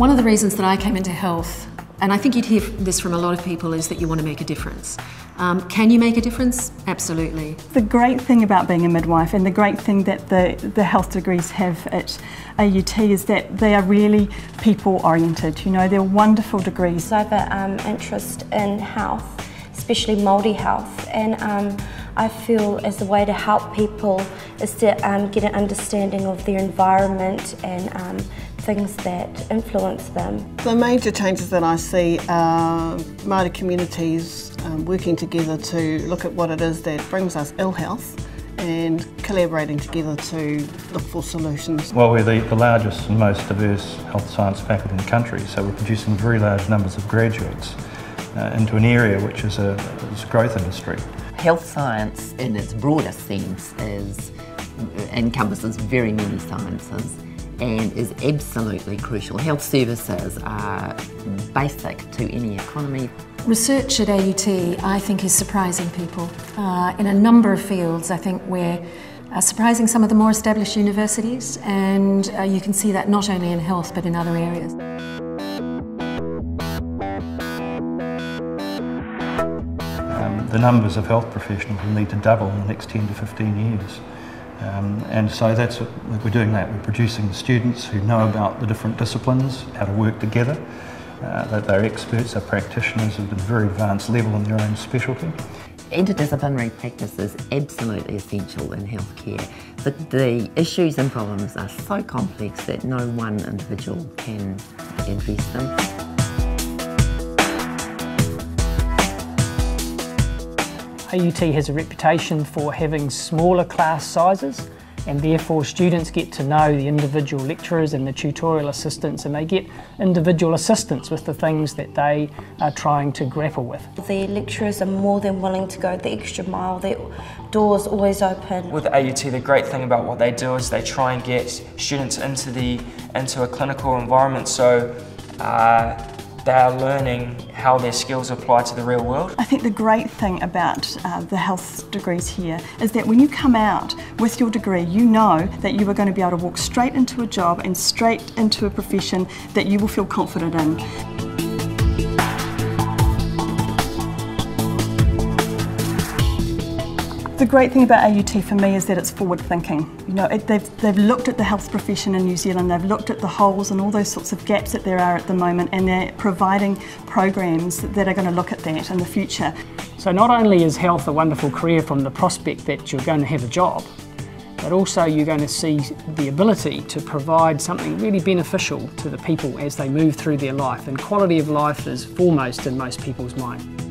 One of the reasons that I came into health, and I think you'd hear this from a lot of people, is that you want to make a difference. Um, can you make a difference? Absolutely. The great thing about being a midwife and the great thing that the, the health degrees have at AUT is that they are really people oriented. You know, they're wonderful degrees. I have an um, interest in health, especially Māori health, and um, I feel as a way to help people is to um, get an understanding of their environment and um, things that influence them. The major changes that I see are Māori communities um, working together to look at what it is that brings us ill health and collaborating together to look for solutions. Well, we're the, the largest and most diverse health science faculty in the country, so we're producing very large numbers of graduates uh, into an area which is a, is a growth industry. Health science in its broader sense is encompasses very many sciences and is absolutely crucial. Health services are basic to any economy. Research at AUT, I think, is surprising people. Uh, in a number of fields, I think we're uh, surprising some of the more established universities, and uh, you can see that not only in health but in other areas. Um, the numbers of health professionals will need to double in the next 10 to 15 years. Um, and so that's what we're doing that. We're producing the students who know about the different disciplines, how to work together, uh, that they're experts, they're practitioners at a very advanced level in their own specialty. Interdisciplinary practice is absolutely essential in healthcare. The, the issues and problems are so complex that no one individual can address them. AUT has a reputation for having smaller class sizes and therefore students get to know the individual lecturers and the tutorial assistants and they get individual assistance with the things that they are trying to grapple with. The lecturers are more than willing to go the extra mile, their doors always open. With AUT the great thing about what they do is they try and get students into the into a clinical environment so uh, they are learning how their skills apply to the real world. I think the great thing about uh, the health degrees here is that when you come out with your degree, you know that you are going to be able to walk straight into a job and straight into a profession that you will feel confident in. The great thing about AUT for me is that it's forward thinking. You know, it, they've, they've looked at the health profession in New Zealand, they've looked at the holes and all those sorts of gaps that there are at the moment and they're providing programs that are going to look at that in the future. So not only is health a wonderful career from the prospect that you're going to have a job, but also you're going to see the ability to provide something really beneficial to the people as they move through their life and quality of life is foremost in most people's mind.